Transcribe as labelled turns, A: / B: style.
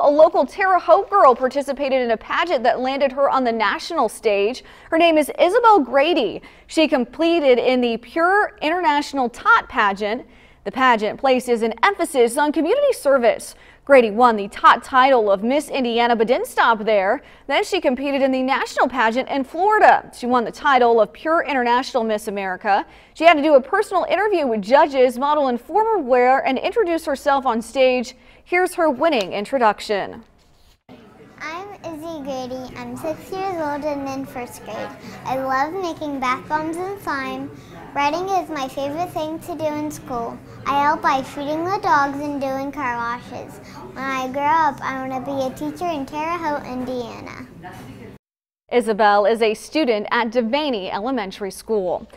A: A local Terre Haute girl participated in a pageant that landed her on the national stage. Her name is Isabel Grady. She competed in the Pure International Tot pageant. The pageant places an emphasis on community service. Grady won the top title of Miss Indiana but didn't stop there. Then she competed in the national pageant in Florida. She won the title of Pure International Miss America. She had to do a personal interview with judges, model in former wear, and introduce herself on stage. Here's her winning introduction.
B: Izzy Grady. I'm six years old and in first grade. I love making bath bombs and slime. Writing is my favorite thing to do in school. I help by feeding the dogs and doing car washes. When I grow up, I want to be a teacher in Terre Haute, Indiana.
A: Isabel is a student at Devaney Elementary School.